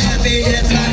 happy, it's